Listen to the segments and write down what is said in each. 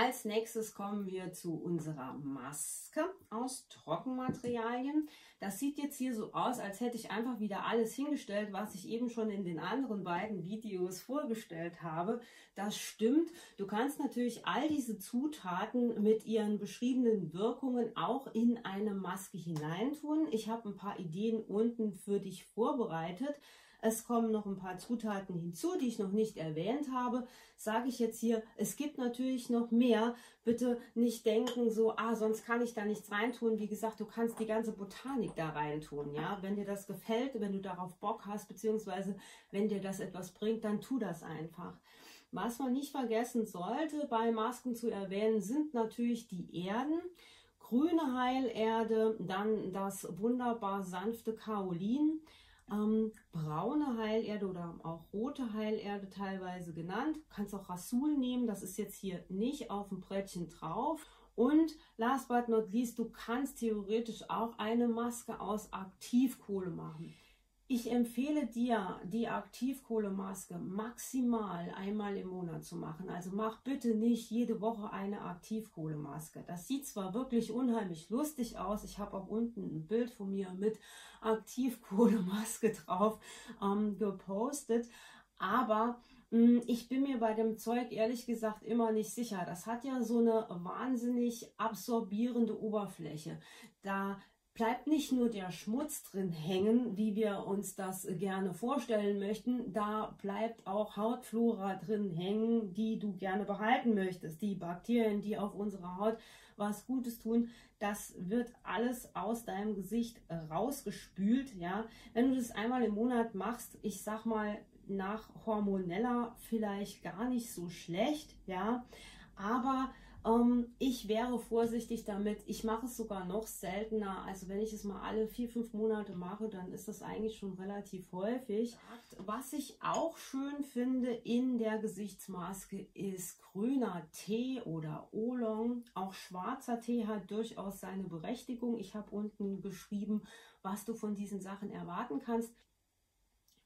Als nächstes kommen wir zu unserer Maske aus Trockenmaterialien. Das sieht jetzt hier so aus, als hätte ich einfach wieder alles hingestellt, was ich eben schon in den anderen beiden Videos vorgestellt habe. Das stimmt. Du kannst natürlich all diese Zutaten mit ihren beschriebenen Wirkungen auch in eine Maske hineintun. Ich habe ein paar Ideen unten für dich vorbereitet. Es kommen noch ein paar Zutaten hinzu, die ich noch nicht erwähnt habe. Sage ich jetzt hier, es gibt natürlich noch mehr. Bitte nicht denken so, ah, sonst kann ich da nichts reintun. Wie gesagt, du kannst die ganze Botanik da reintun. Ja, wenn dir das gefällt, wenn du darauf Bock hast, beziehungsweise wenn dir das etwas bringt, dann tu das einfach. Was man nicht vergessen sollte, bei Masken zu erwähnen, sind natürlich die Erden grüne Heilerde, dann das wunderbar sanfte Kaolin, ähm, braune Heilerde oder auch rote Heilerde teilweise genannt. Du kannst auch Rasul nehmen, das ist jetzt hier nicht auf dem Brettchen drauf. Und last but not least, du kannst theoretisch auch eine Maske aus Aktivkohle machen. Ich empfehle dir, die Aktivkohlemaske maximal einmal im Monat zu machen. Also mach bitte nicht jede Woche eine Aktivkohlemaske. Das sieht zwar wirklich unheimlich lustig aus. Ich habe auch unten ein Bild von mir mit Aktivkohlemaske drauf ähm, gepostet. Aber mh, hm, ich bin mir bei dem Zeug ehrlich gesagt immer nicht sicher. Das hat ja so eine wahnsinnig absorbierende Oberfläche. Da bleibt nicht nur der Schmutz drin hängen, wie wir uns das gerne vorstellen möchten, da bleibt auch Hautflora drin hängen, die du gerne behalten möchtest. Die Bakterien, die auf unserer Haut was Gutes tun, das wird alles aus deinem Gesicht rausgespült. Ja, wenn du das einmal im Monat machst, ich sag mal nach hormoneller vielleicht gar nicht so schlecht. Ja, aber ähm, ich wäre vorsichtig damit. Ich mache es sogar noch seltener. Also wenn ich es mal alle vier, fünf Monate mache, dann ist das eigentlich schon relativ häufig. Was ich auch schön finde in der Gesichtsmaske ist grüner Tee oder Oolong. Auch schwarzer Tee hat durchaus seine Berechtigung. Ich habe unten geschrieben, was du von diesen Sachen erwarten kannst.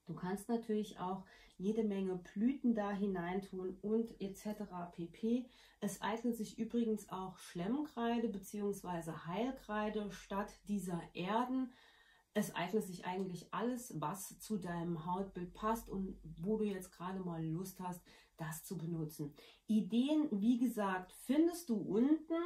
Du kannst natürlich auch jede Menge Blüten da hineintun und etc. pp. Es eignet sich übrigens auch Schlemmkreide bzw. Heilkreide statt dieser Erden. Es eignet sich eigentlich alles, was zu deinem Hautbild passt und wo du jetzt gerade mal Lust hast, das zu benutzen. Ideen, wie gesagt, findest du unten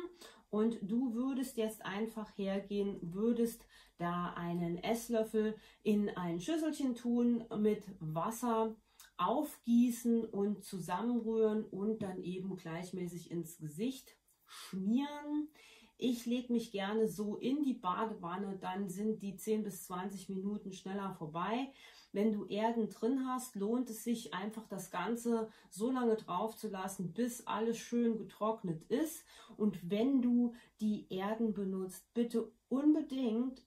und du würdest jetzt einfach hergehen, würdest da einen Esslöffel in ein Schüsselchen tun mit Wasser aufgießen und zusammenrühren und dann eben gleichmäßig ins Gesicht schmieren. Ich lege mich gerne so in die Badewanne, dann sind die 10 bis 20 Minuten schneller vorbei. Wenn du Erden drin hast, lohnt es sich einfach das Ganze so lange drauf zu lassen, bis alles schön getrocknet ist. Und wenn du die Erden benutzt, bitte unbedingt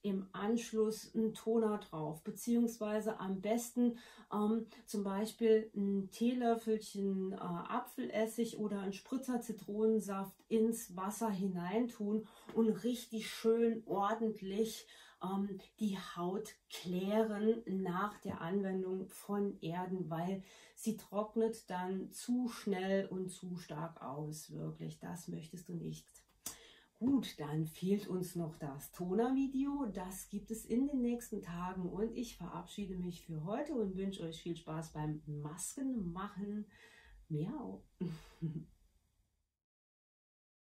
im Anschluss einen Toner drauf, beziehungsweise am besten ähm, zum Beispiel ein Teelöffelchen äh, Apfelessig oder ein Spritzer Zitronensaft ins Wasser hineintun und richtig schön ordentlich ähm, die Haut klären nach der Anwendung von Erden, weil sie trocknet dann zu schnell und zu stark aus. Wirklich, das möchtest du nicht. Gut, dann fehlt uns noch das Toner-Video. Das gibt es in den nächsten Tagen und ich verabschiede mich für heute und wünsche euch viel Spaß beim Maskenmachen. Miau.